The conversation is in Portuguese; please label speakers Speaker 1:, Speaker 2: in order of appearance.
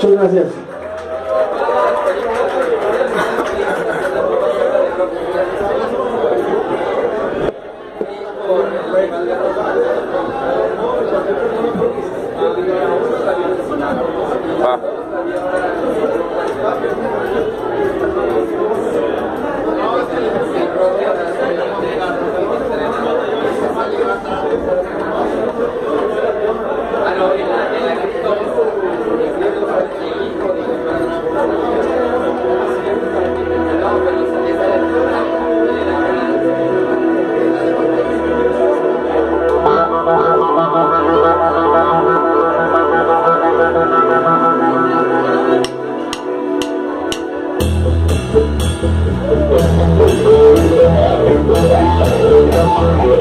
Speaker 1: Muchas gracias.
Speaker 2: Ah. Lord.